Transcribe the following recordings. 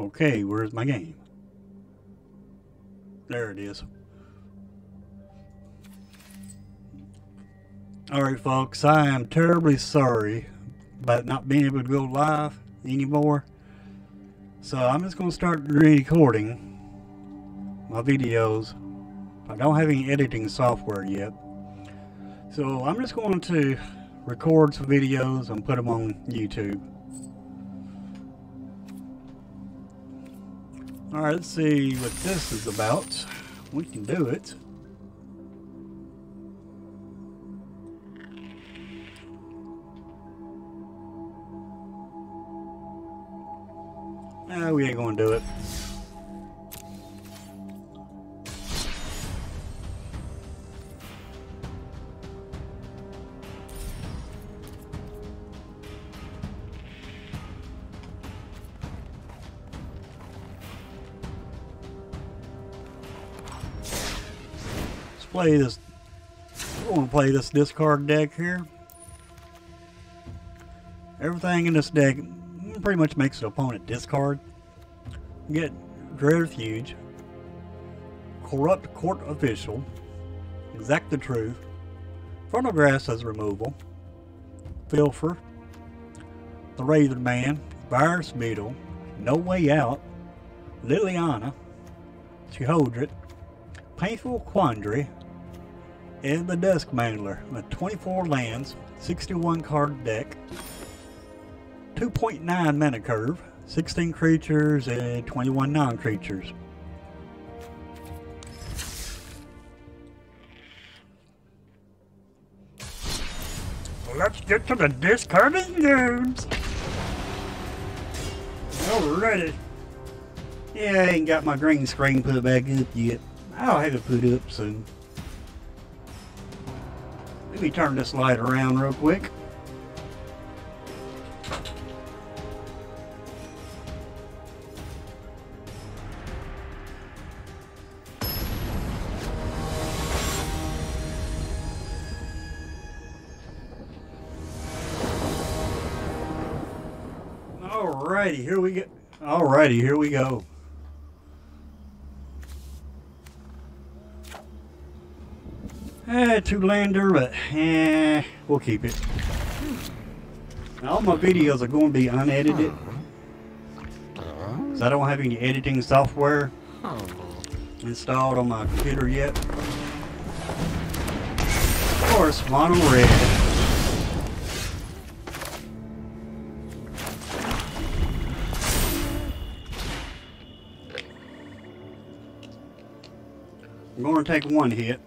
Okay, where's my game? There it is. Alright folks, I am terribly sorry about not being able to go live anymore. So I'm just going to start recording my videos. I don't have any editing software yet. So I'm just going to record some videos and put them on YouTube. Alright, let's see what this is about. We can do it. Ah, we ain't gonna do it. Play this. We're gonna play this discard deck here. Everything in this deck pretty much makes the opponent discard. Get Dread Refuge, Corrupt Court Official, Exact the Truth, Frontal Grass as removal, Filfer, The Raven Man, Virus Beetle, No Way Out, Liliana, Sheoldred, Painful Quandary, and the Dusk Mangler, a 24 lands, 61 card deck, 2.9 mana curve, 16 creatures and 21 non-creatures. Let's get to the discarding games. Alrighty. Yeah, I ain't got my green screen put back up yet. I'll have it put up soon. Let me turn this light around real quick. Alrighty, here we go. Alrighty, here we go. Eh, two lander, but eh, we'll keep it. All my videos are going to be unedited. Because I don't have any editing software installed on my computer yet. Of course, mono red. I'm going to take one hit.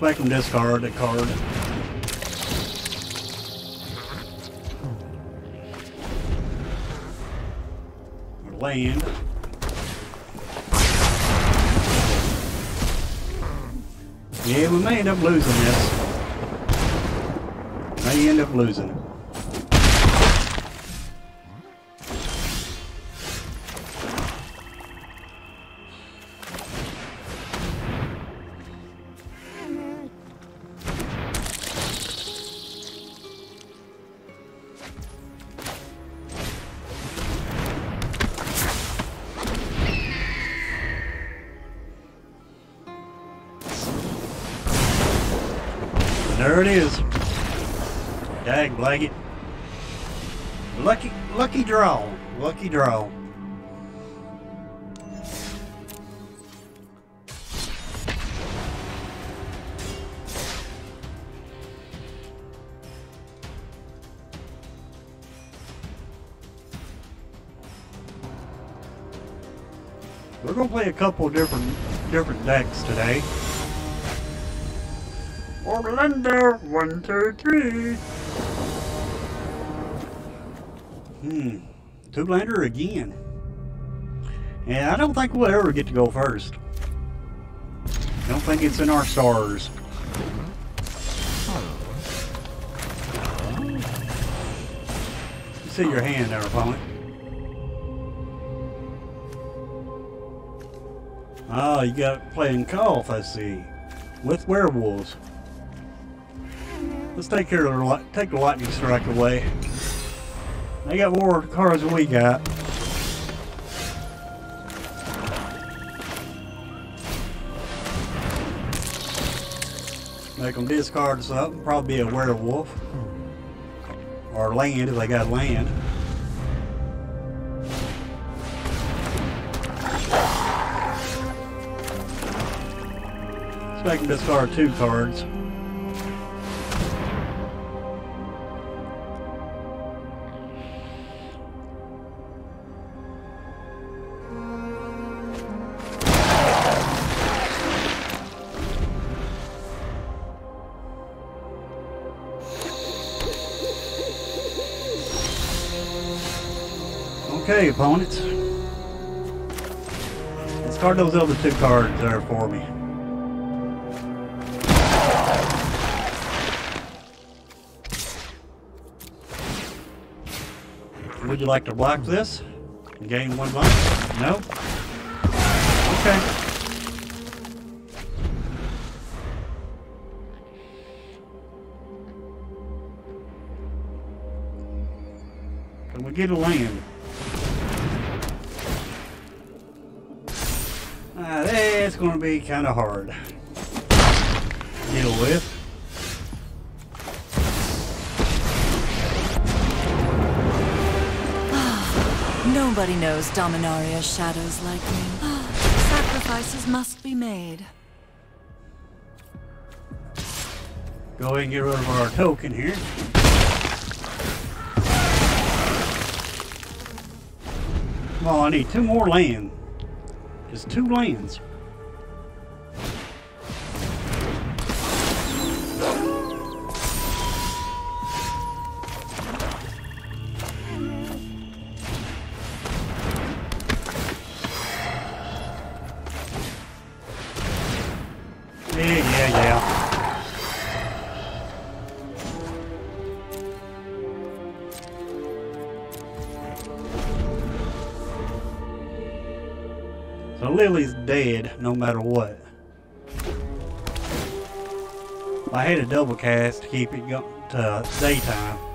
Let's make them discard a card. Land. Yeah, we may end up losing this. May end up losing it. We're gonna play a couple different different decks today. Orlando, one, two, three. Hmm, two-lander again. And I don't think we'll ever get to go first. Don't think it's in our stars. You see your hand there, opponent. Oh, you got playing golf, I see. With werewolves. Let's take care of the take the lightning strike away. They got more cards than we got. Make them discard something, probably be a werewolf. Or land if they got land. Make them discard two cards. Okay, opponents. Let's Discard those other two cards there for me. Would you like to block this? Gain one life? No? Okay. Can we get a land? Uh, that's going to be kind of hard to deal with. Nobody knows Dominaria's shadows like me. Sacrifices must be made. Go ahead and get rid of our token here. Come on, I need two more land. Just two lands. Dead no matter what. I had a double cast to keep it going to daytime.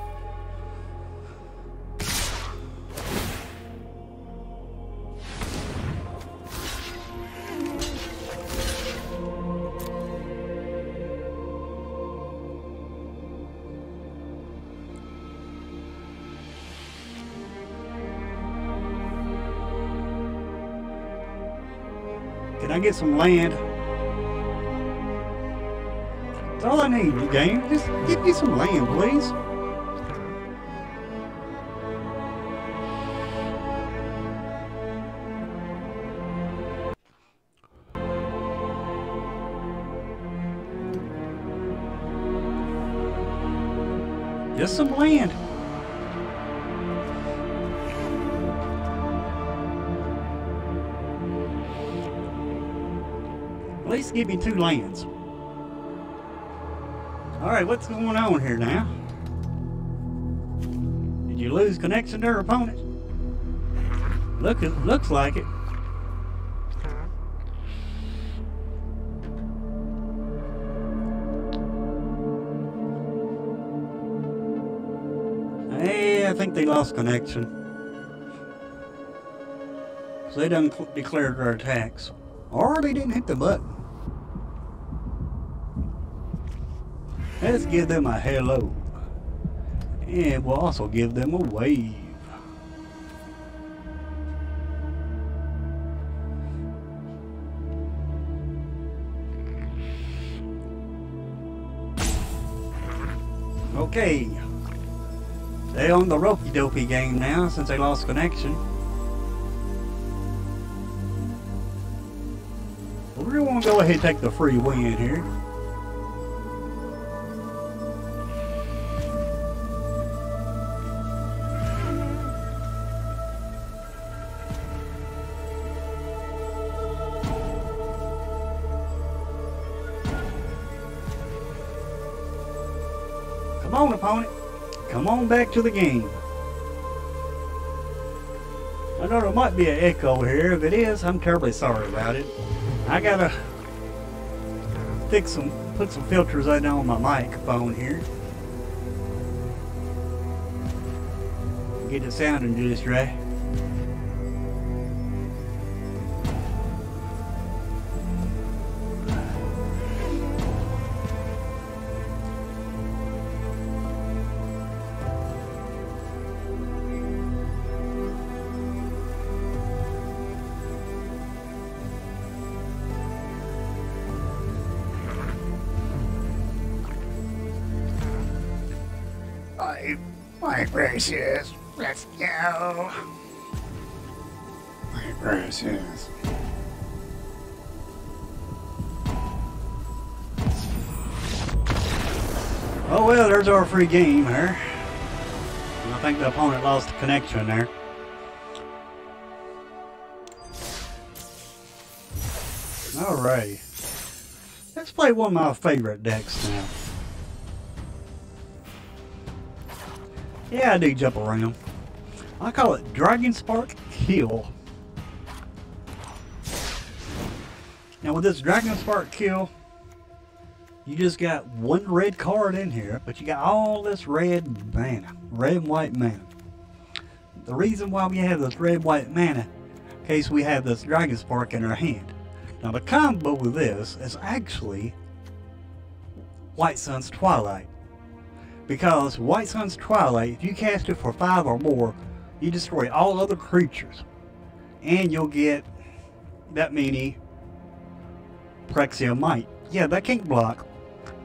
Get some land? That's all I need, game. Just give me some land, please. Just some land. Least give me two lands. Alright, what's going on here now? Did you lose connection to our opponent? Look, it looks like it. Hey, I think they lost connection. So they done cl- declared their attacks. Or they didn't hit the button. Let's give them a hello. And we'll also give them a wave. Okay. They on the ropey dopey game now since they lost connection. we're to go ahead and take the free win here. Back to the game. I know there might be an echo here. If it is, I'm terribly sorry about it. I gotta fix some, put some filters on on my microphone here. Get it sounding just right. Precious, let's go. My precious. Oh well, there's our free game there. I think the opponent lost the connection there. Alright. Let's play one of my favorite decks now. Yeah, I do jump around. I call it Dragon Spark Kill. Now with this Dragon Spark Kill, you just got one red card in here, but you got all this red mana, red and white mana. The reason why we have this red white mana, in case we have this Dragon Spark in our hand. Now the combo with this is actually White Sun's Twilight. Because White Sun's Twilight, if you cast it for five or more, you destroy all other creatures. And you'll get that many Phyrexian Mite. Yeah, that can't block.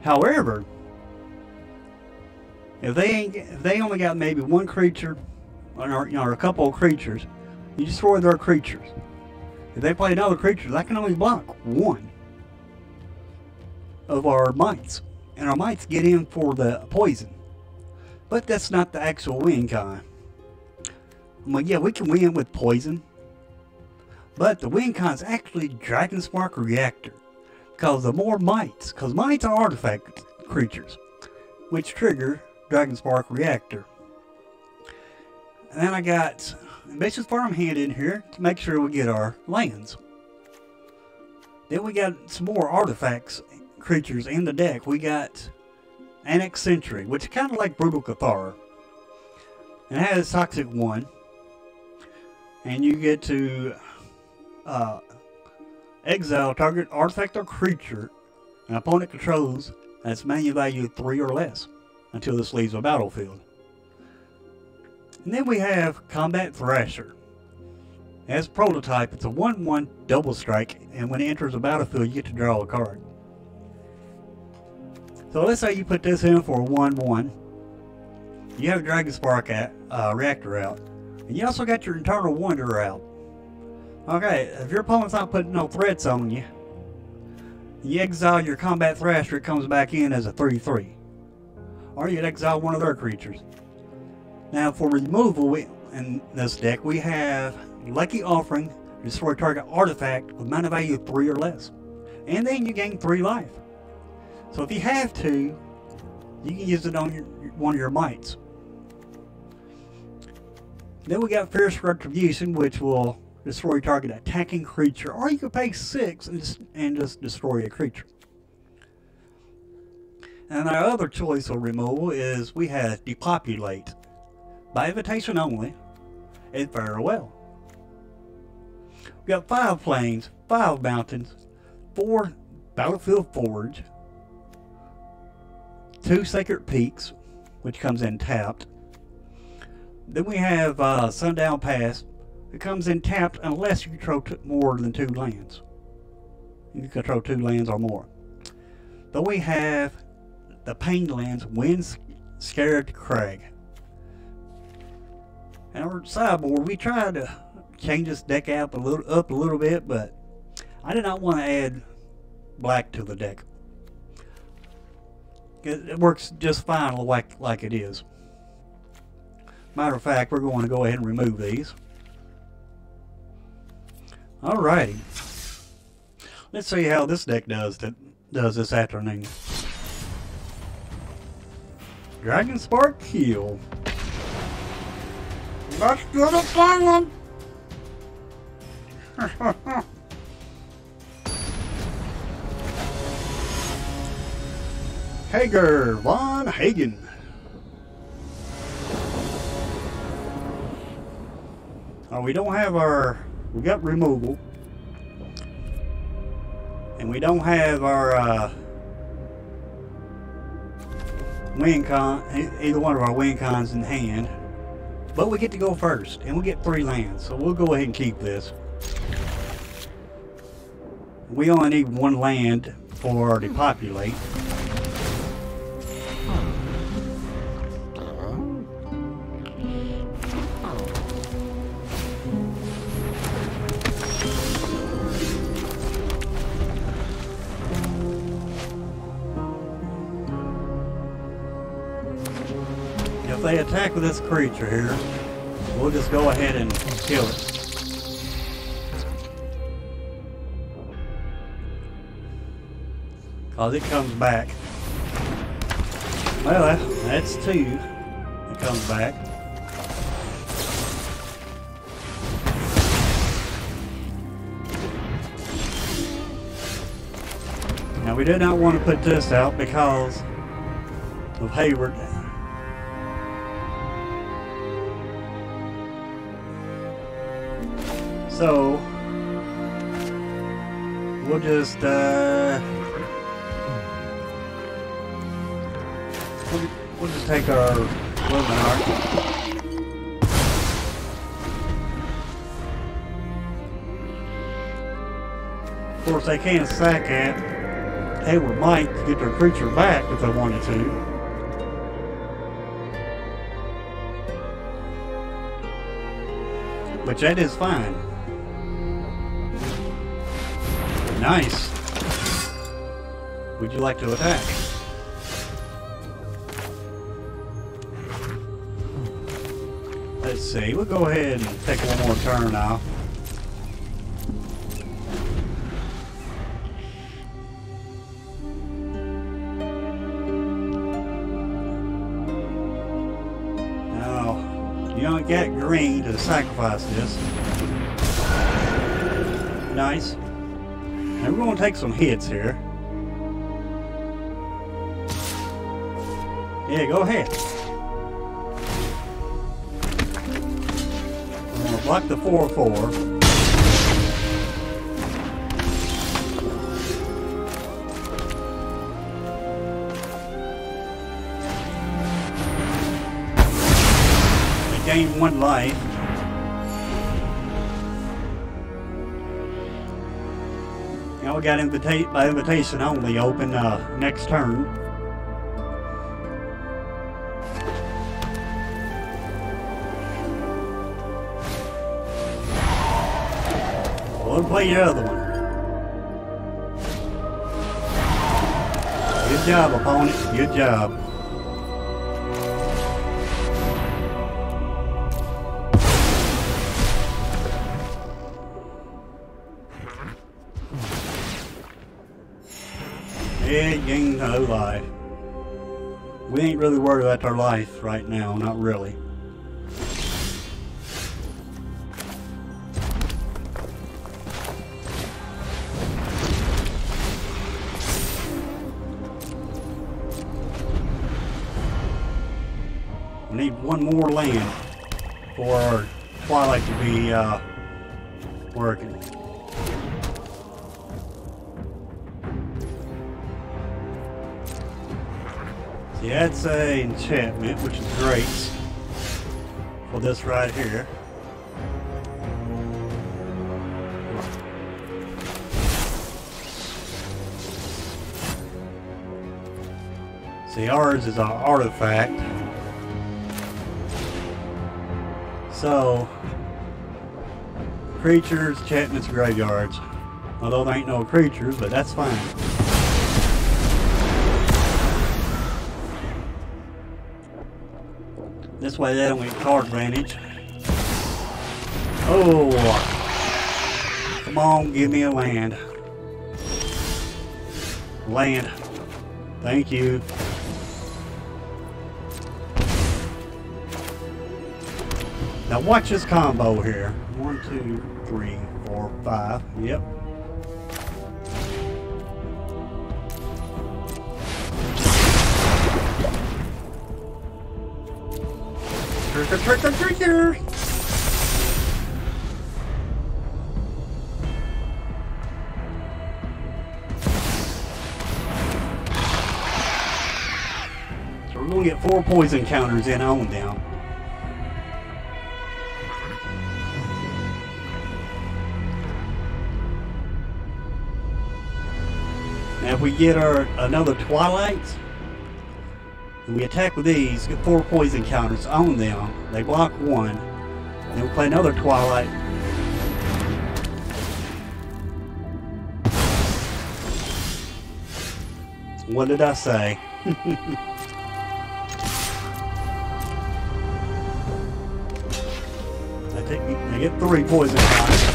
However, if they ain't, if they only got maybe one creature, or, or a couple of creatures, you destroy their creatures. If they play another creature, that can only block one of our mites. And our mites get in for the poison. But that's not the actual win kind. like, yeah, we can win with poison. But the win con is actually Dragon Spark Reactor. Because the more mites, because mites are artifact creatures, which trigger Dragon Spark Reactor. And then I got Ambitious Farmhand in here to make sure we get our lands. Then we got some more artifacts creatures in the deck. We got Annex Sentry, which is kind of like Brutal Cathar. It has Toxic 1. And you get to uh, exile target artifact or creature an opponent controls that's mana value 3 or less until this leaves the battlefield. And then we have Combat Thrasher. As prototype, it's a 1-1 double strike, and when it enters the battlefield, you get to draw a card. So let's say you put this in for a 1-1. You have Dragon Spark at, uh, Reactor out. And you also got your Eternal Wanderer out. Okay, if your opponent's not putting no threats on you, you exile your Combat Thrasher, it comes back in as a 3-3. Or you exile one of their creatures. Now for removal we, in this deck, we have Lucky Offering, destroy target artifact with mana value 3 or less. And then you gain 3 life. So if you have to, you can use it on your, one of your mites. Then we got Fierce Retribution, which will destroy target attacking creature, or you can pay 6 and just, and just destroy a creature. And our other choice of removal is we have Depopulate. By invitation only, and farewell. We got 5 plains, 5 mountains, 4 Battlefield Forge, two Sacred Peaks, which comes in tapped. Then we have uh, Sundown Pass. It comes in tapped unless you control more than two lands. You control two lands or more. Then we have the Pain Lands, Wind Scared Crag. And our sideboard, we tried to change this deck out a little, up a little bit, but I did not want to add black to the deck. It, it works just fine like, like it is. Matter of fact, we're going to go ahead and remove these. Alrighty. Let's see how this deck does that does this afternoon. Dragon Spark Heal. Let's get it going. Hager von Hagen. Oh, we don't have our. We got removal. And we don't have our uh, con, either one of our win cons in hand. But we get to go first, and we get three lands, so we'll go ahead and keep this. We only need one land for depopulate. If they attack this creature here, we'll just go ahead and kill it. Cause it comes back. Well, that's two. It comes back. Now we did not want to put this out because of Hayward. So we'll just uh, we'll, we'll just take our webinar. Of course, they can't sack at Hayward might to get their creature back if they wanted to. But that is fine. Nice. Would you like to attack? Let's see. We'll go ahead and take one more turn now. Now, you don't get green to sacrifice this. Nice. And we're going to take some hits here. Yeah, go ahead. I'm going to block the 4-4. They gain one life. We got invita- by invitation only open uh, next turn. We'll play the other one. Good job, opponent. Good job. It gained no life. We ain't really worried about our life right now, not really. We need one more land for our Twilight to be uh, working. See, that's a enchantment, which is great for this right here. See, ours is an artifact. So, creatures, enchantments, graveyards. Although there ain't no creatures, but that's fine. This way they don't get card advantage. Oh! Come on, give me a land. Land. Thank you. Now watch this combo here. One, two, three, four, five. Yep. Trick or! So we're gonna get four poison counters in on them. Now if we get our another Twilights, and we attack with these, get four poison counters on them, they block one, then we play another Twilight. What did I say? I take, I get three poison counters.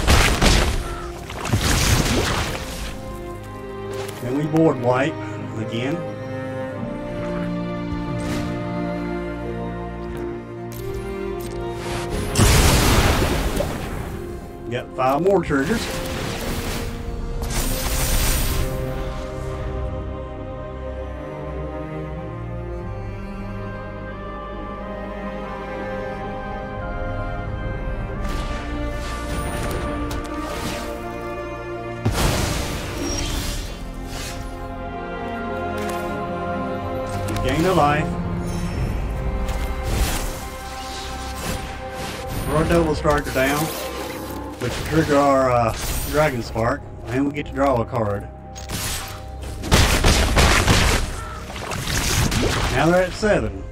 Then we board wipe again. Five more triggers. Gain a life. Throw a double striker down, which trigger our uh, Dragon Spark, and we get to draw a card. Now they're at seven.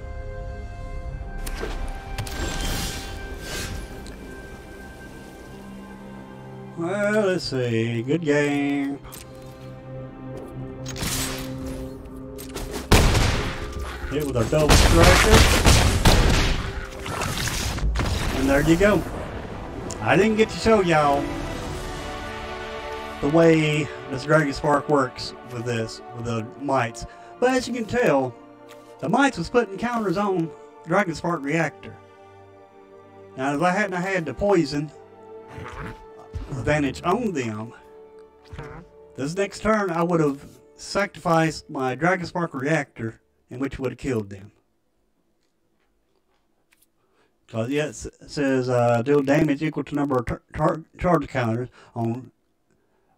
Well, let's see. Good game. Hit with our double striker. And there you go. I didn't get to show y'all the way this Dragon Spark works with this, with the mites. But as you can tell, the mites was putting counters on Dragon Spark Reactor. Now, if I hadn't had the poison advantage on them, this next turn I would have sacrificed my Dragon Spark Reactor, in which would have killed them. Because it says uh, deal damage equal to number of charge counters on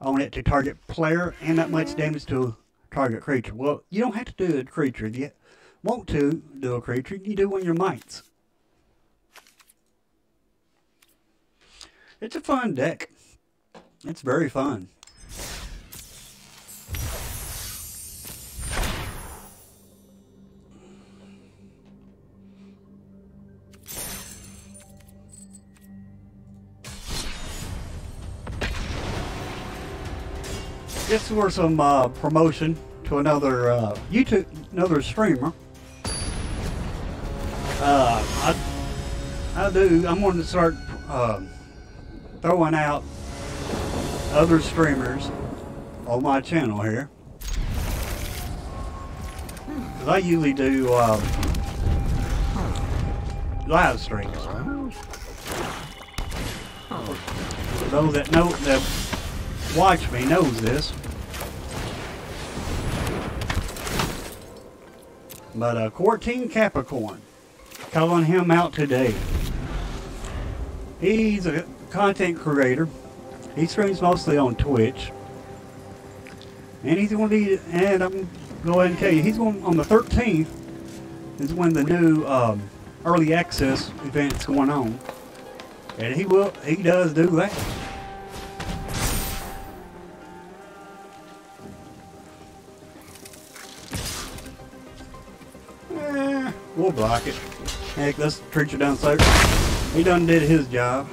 on it to target player and that much damage to target creature. Well, you don't have to do a creature. If you want to do a creature, you do one of your mites. It's a fun deck. It's very fun. This was some uh, promotion to another uh, YouTube, another streamer. Uh, I, I do. I'm going to start um throwing out other streamers on my channel here. Cause I usually do um, live streams. For those that know that watch me knows this. But uh, Corteen Capricorn, calling him out today. He's a content creator. He streams mostly on Twitch. And he's going to be, and I'm going to go ahead and tell you, he's going on the 13th is when the new um, early access event's going on. And he will, he does do that. We'll block it. Heck, let's you down so He done did his job.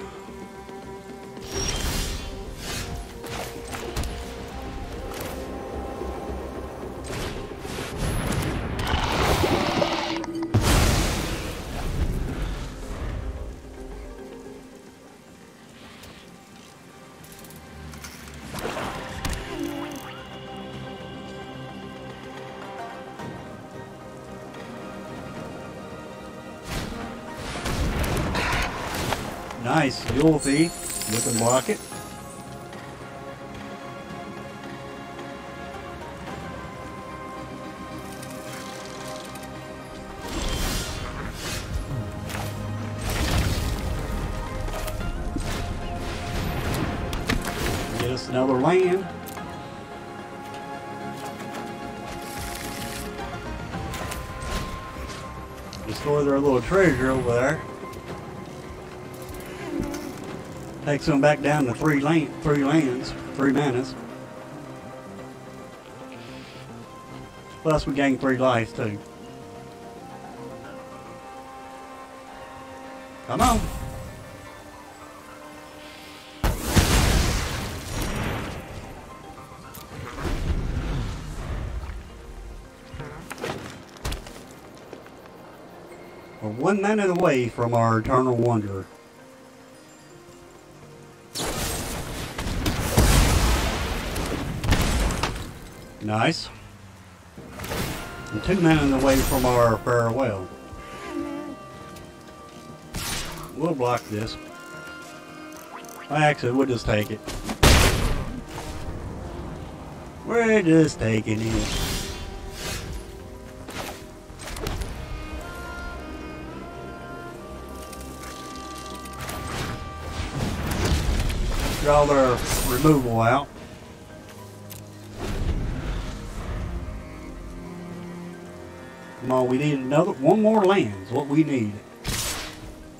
Fuel thief. We can block it. Get us another land. Destroy their little treasure over there. Takes them back down to three land, three lands, three manas. Plus we gain three life too. Come on. We're one minute away from our eternal wanderer. Nice. And two minutes away from our farewell. We'll block this. Actually, we'll just take it. We're just taking it. Draw their removal out. We need another one more land is what we need.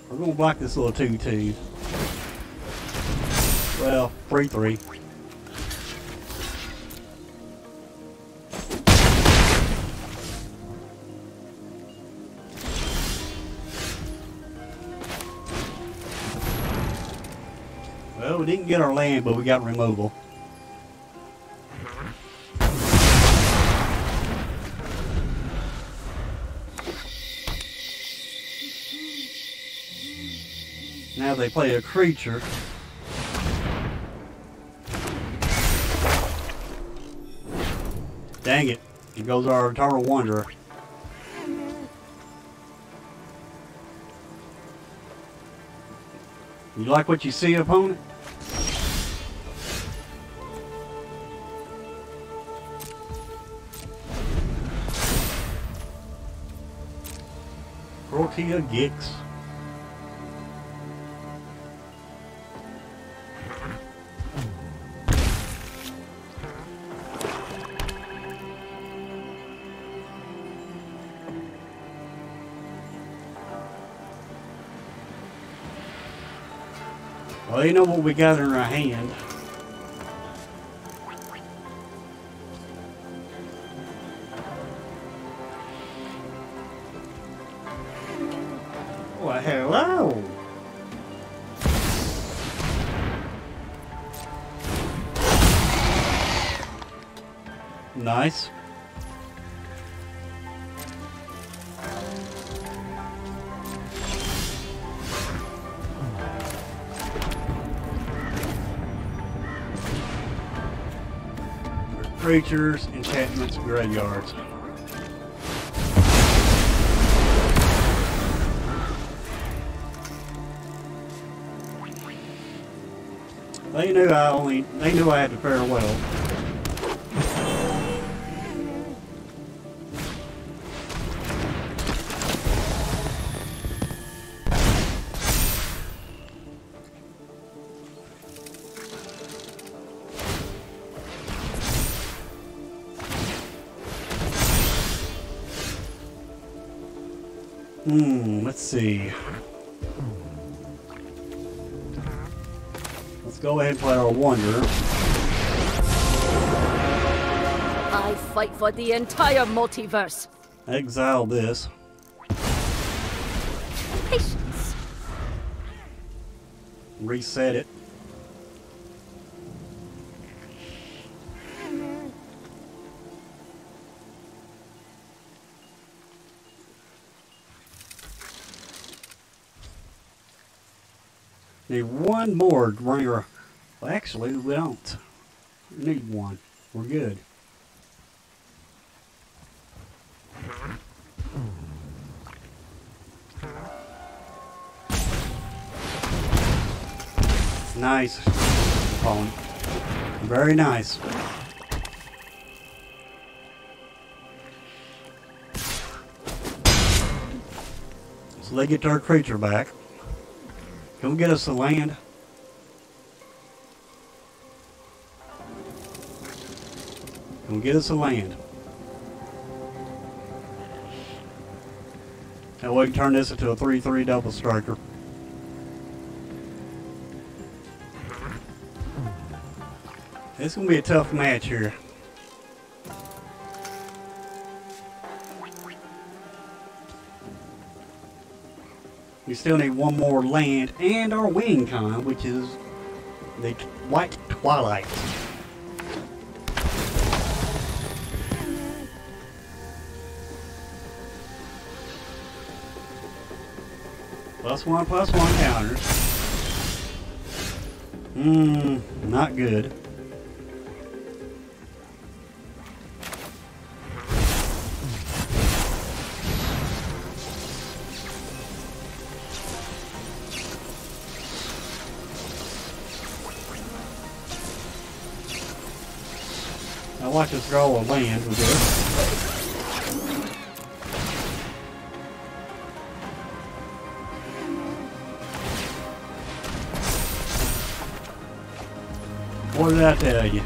We're gonna block this little two two. Well, three three. Well, we didn't get our land, but we got removal. Now they play a creature. Dang it. It goes our Eternal Wanderer. You like what you see, opponent? Protea Gix. Well, you know what we got in our hand. Creatures, enchantments, graveyards. They knew I only, they knew I had to farewell. Hmm, let's see. Let's go ahead and play our Wanderer. I fight for the entire multiverse. Exile this. Patience. Reset it. Need one more ringer. Well, actually, we don't. Need one. We're good. Nice, opponent. Very nice. So they get our creature back. Come get us the land. Come get us the land. Way we can turn this into a 3-3 double striker. It's gonna be a tough match here. We still need one more land and our win con, which is the White Twilight. Plus one, plus one counters. Mmm, not good. A land with this. What did I tell you?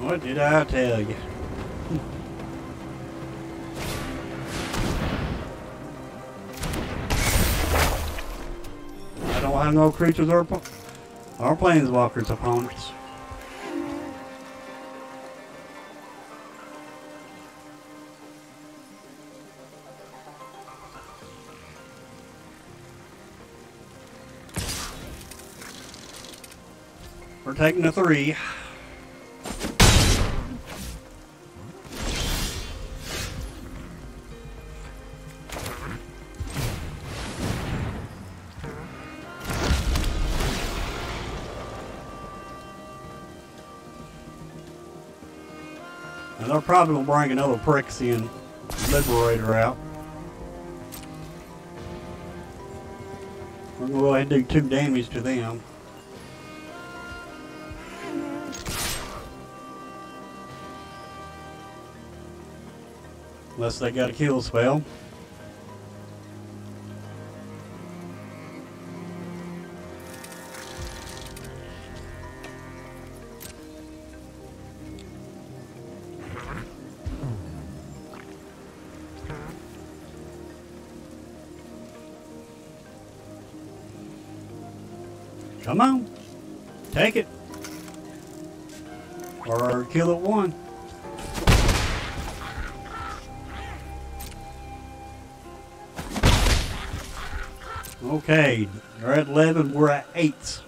What did I tell you? Have no creatures or, or planeswalkers opponents. We're taking a three. Probably bring another Phyrexian Liberator out. We're to go ahead and do two damage to them. Unless they got a kill spell. 8.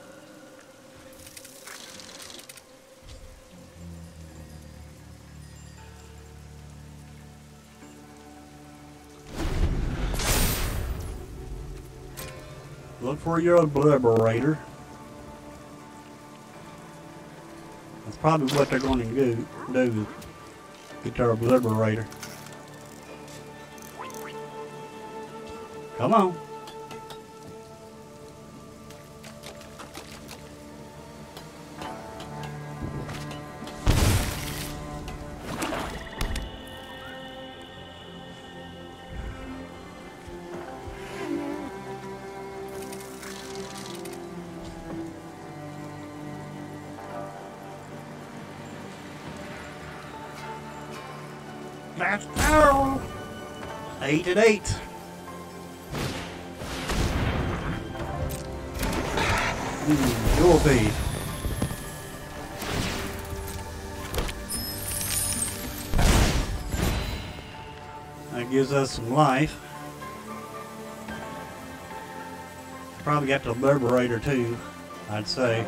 Look for your obliterator. That's probably what they're going to do. do get their obliterator. Come on. Eight and eight. Hmm, You'll. That gives us some life. Probably got the liberator too, I'd say.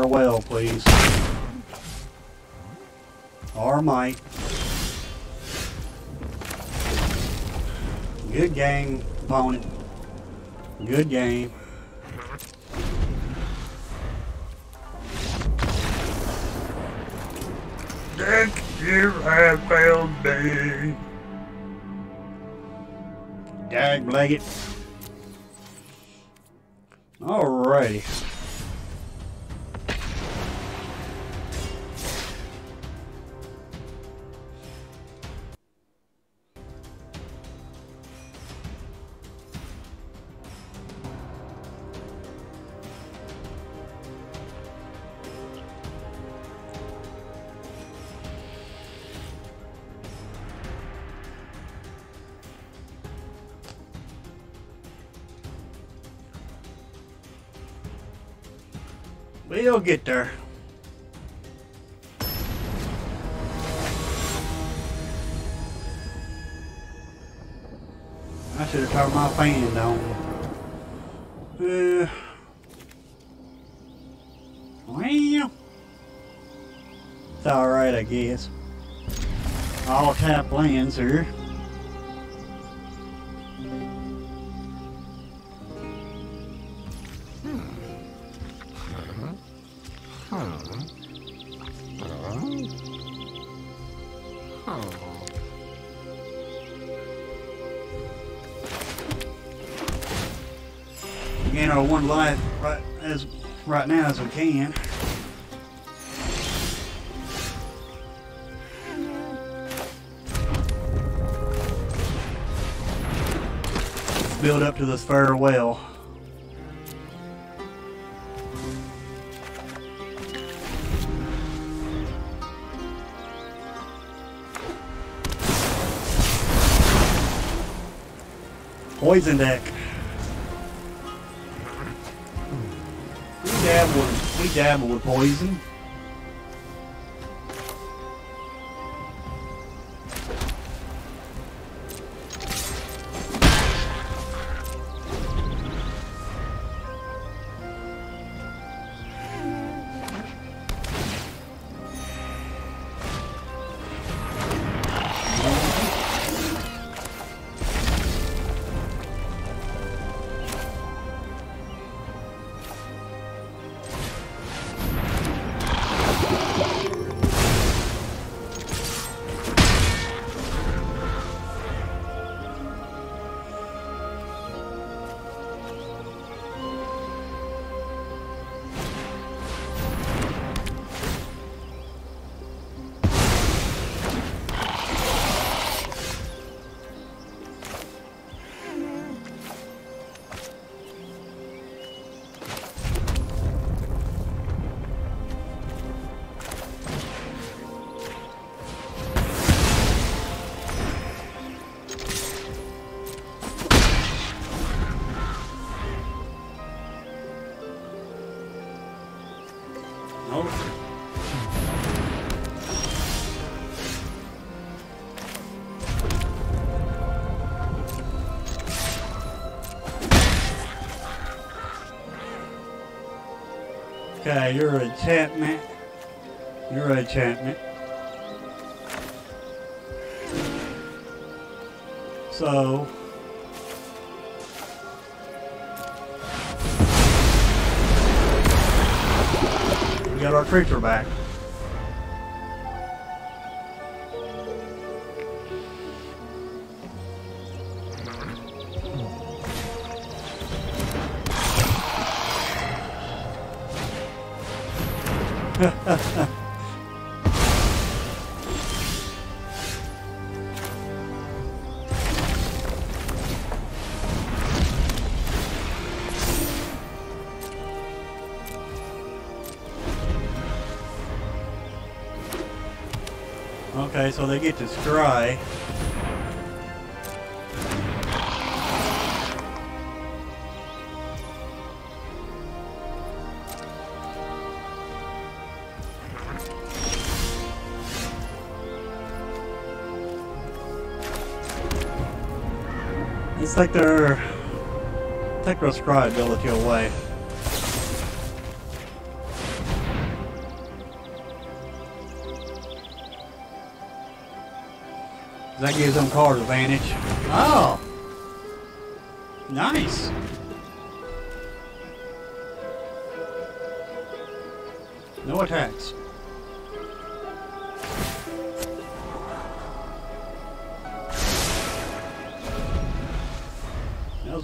Farewell, please. Or might. Good game, opponent. Good game. Dick, you have failed me. Dag it. Alrighty. We'll get there. I should have turned my fan down. Uh, well, it's alright, I guess. All tap lands here. Right now as we can. Build up to this farewell. Poison deck. We dabble we dabble with poison. Yeah, you're a enchantment. You're a enchantment. So... We got our creature back. Okay, so they get to scry. Let's take their take their scry ability away. That gives them card advantage. Oh! Nice! No attacks.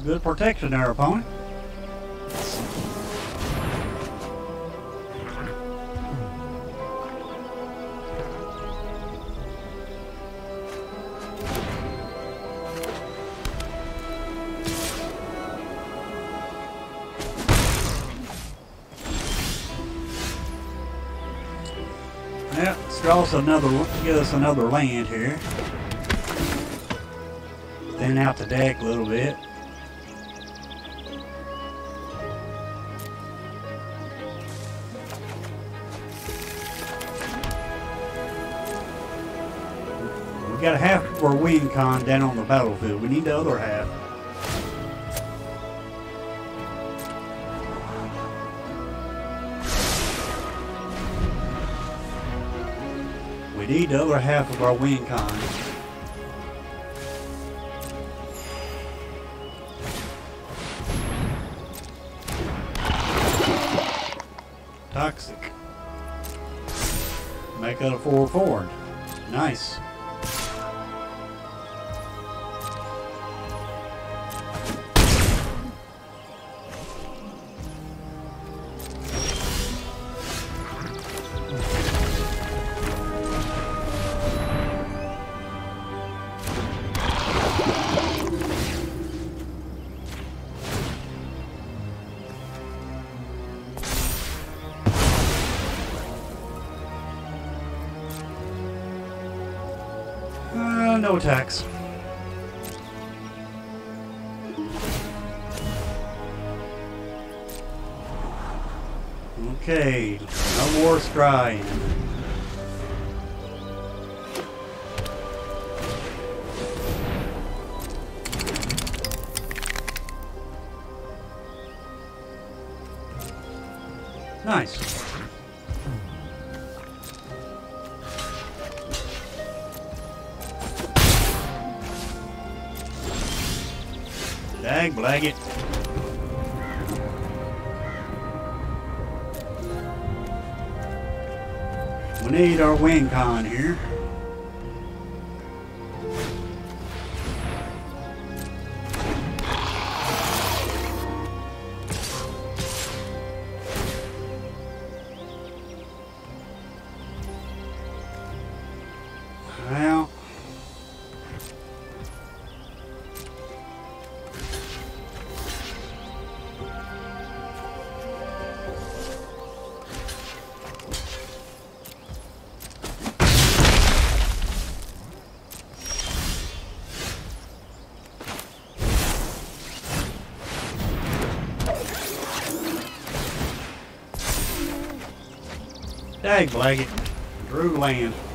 Good protection there, opponent. Yeah, let's another, get us another land here. Thin out the deck a little bit. We got half of our win con down on the battlefield. We need the other half. We need the other half of our win con. Toxic. Make it a 4 forward. Nice. Dag blag it. We need our win con here. Dag blag it. Drew land.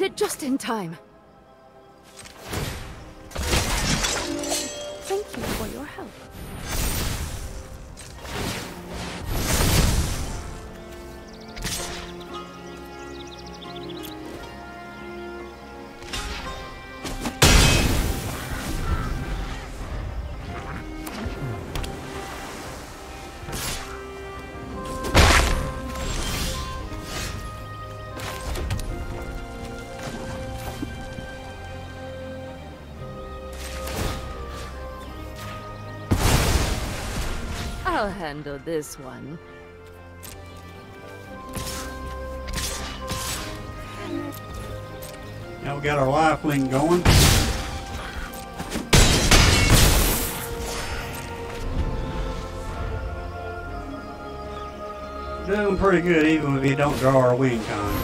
Made it just in time. I'll handle this one. Now we got our life link going. Doing pretty good even if you don't draw our win con.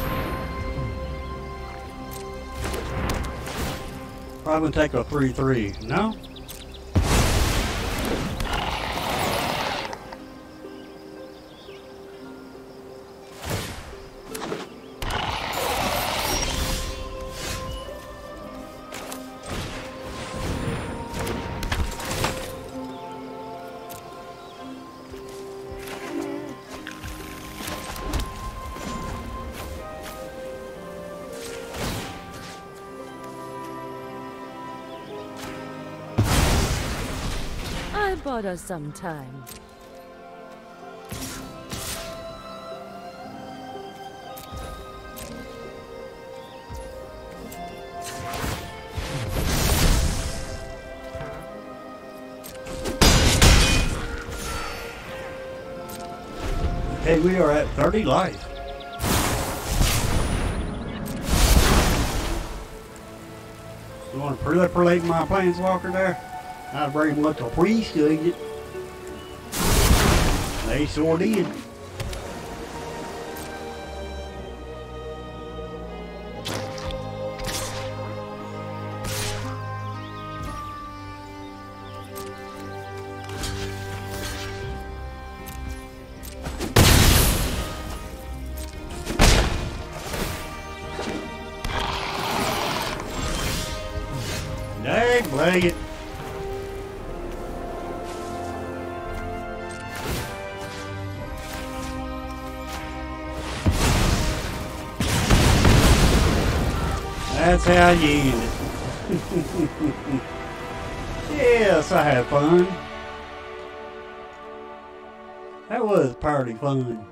Probably take a 3-3. No? I bought us some time. Okay, we are at 30 life. You want to proliferate my planeswalker there? I'd bring much a priest to it. They sure did. That's how you end it. yes, I had fun. That was party fun.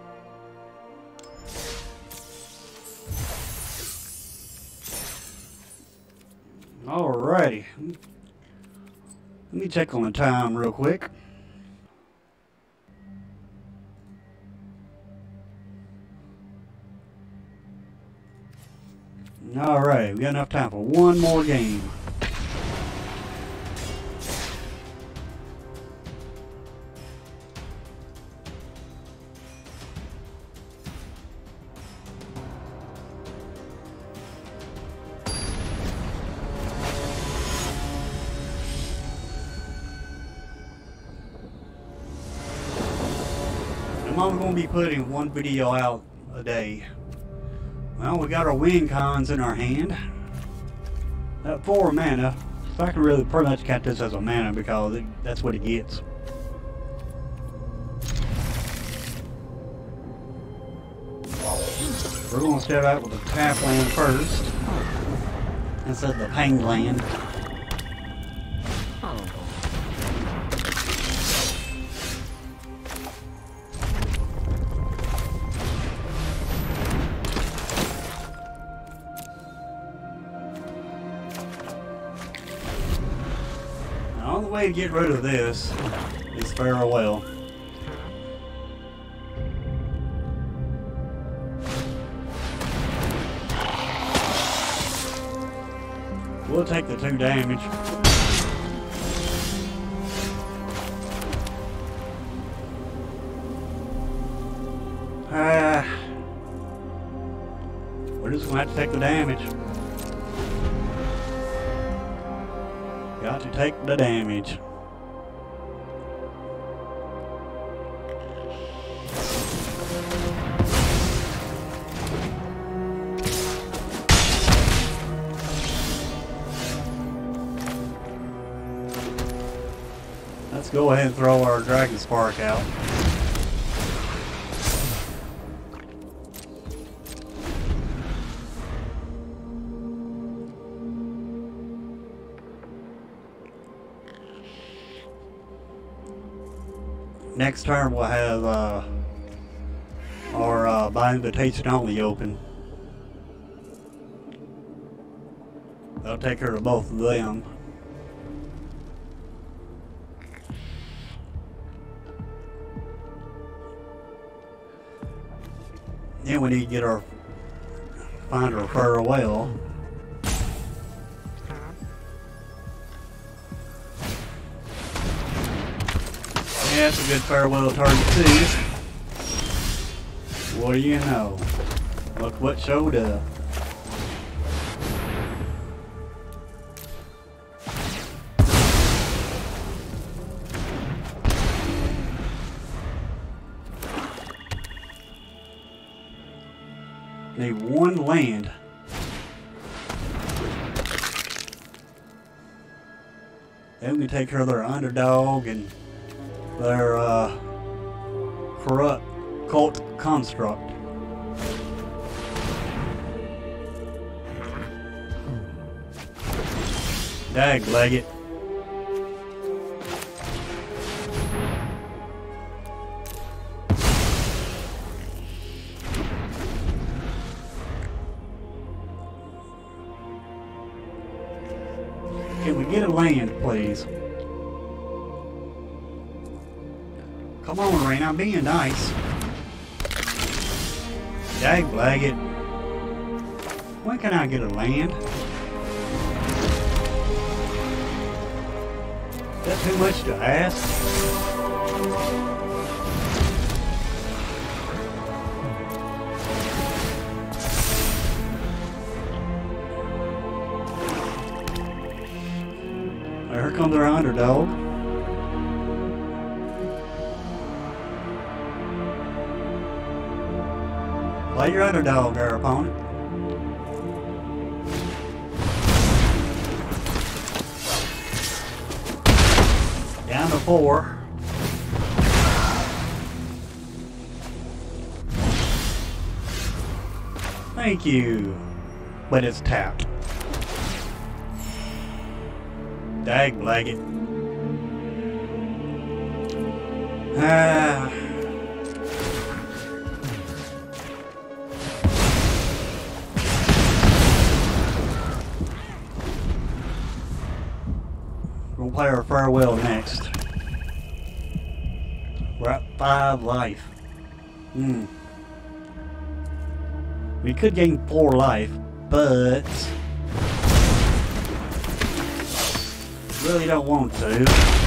Alrighty. Let me check on the time real quick. Alright, we got enough time for one more game. I'm going to be putting one video out a day. Well, we got our win cons in our hand. That four mana, so I can really pretty much count this as a mana because it, that's what it gets. We're going to start out with the tap land first. Instead of the pain land. Way to get rid of this is farewell. We'll take the two damage. take the damage. Let's go ahead and throw our Dragon Spark out. Next turn we'll have uh, our uh, by invitation only open. That'll take care of both of them. Then we need to get our find our farewell. Yeah, it's a good farewell target too. What do you know? Look what showed up. Need one land. Then we can take care of their underdog and their uh, corrupt cult construct. Dag. Can we get a land, please? Come on, Rain, I'm being nice. Dag Blaggett. When can I get a land? Is that too much to ask? Hmm. Here comes our underdog. Play your underdog there, opponent. Down to four. Thank you. But it's tapped. Dag Blaggett. Ah. We'll play our farewell next. We're at five life. Hmm. We could gain four life, but really don't want to.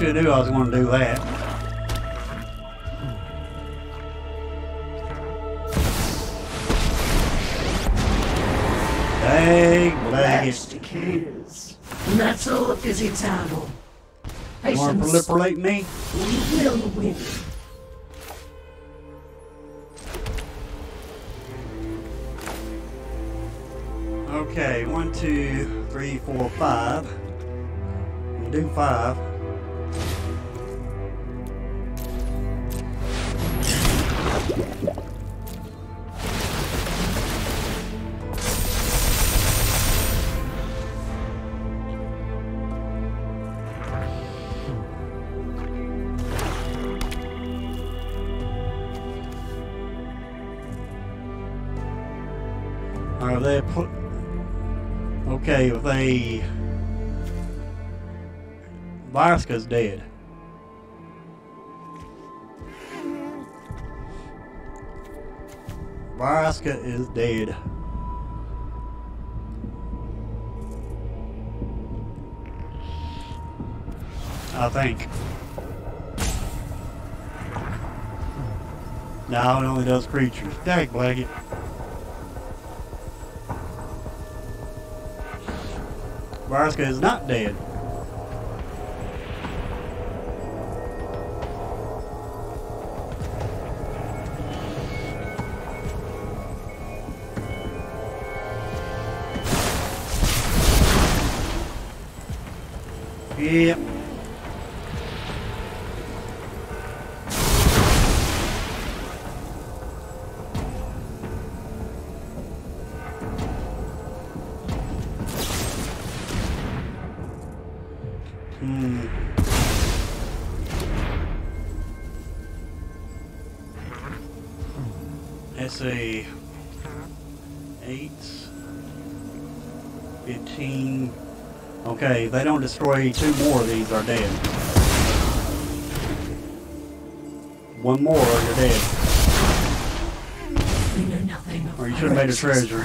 Have knew I was going to do that. Dang, the kids. That's all visitado. You want to proliferate me? we will win. Okay, one, two, three, four, five. We'll do five. Are they? Okay, if they. Vraska's dead. Varska is dead. I think. Now it only does creatures. Dag blanket. Vraska is not dead. Don't destroy two more of these are dead. One more, you're dead. We know nothing Or you should have made a treasure.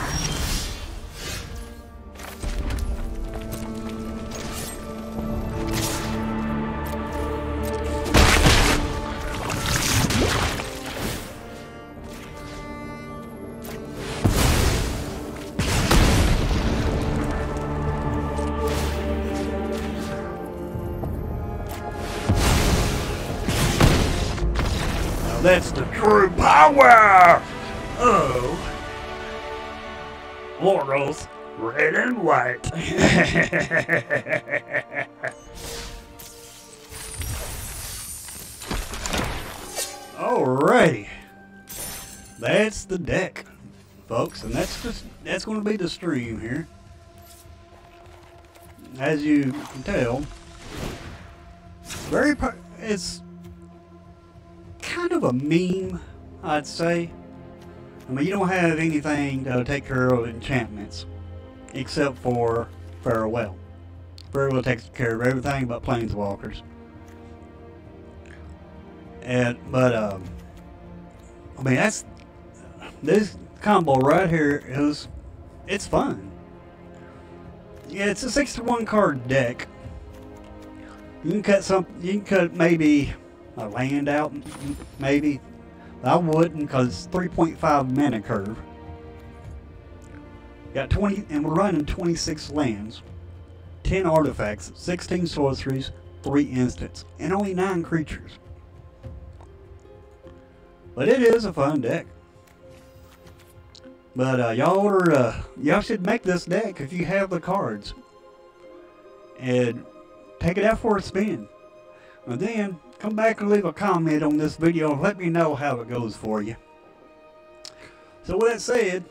That's the true power oh. of Boros red and white. Alrighty. That's the deck, folks, and that's just that's going to be the stream here. As you can tell, very it's kind of a meme, I'd say. I mean, you don't have anything to take care of enchantments, except for Farewell. Farewell takes care of everything but planeswalkers. And but um, I mean that's this combo right here is it's fun. Yeah, it's a 61 card deck. You can cut some. You can cut maybe land out, maybe. I wouldn't, cause 3.5 mana curve. Got 20, and we're running 26 lands, 10 artifacts, 16 sorceries, 3 instants, and only 9 creatures. But it is a fun deck. But uh, y'all are, uh, y'all should make this deck if you have the cards. And take it out for a spin. And then come back and leave a comment on this video and let me know how it goes for you. So with that said,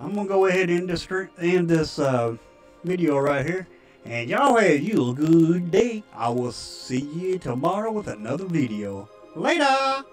I'm gonna go ahead and end this uh, video right here. And y'all have you a good day. I will see you tomorrow with another video. Later!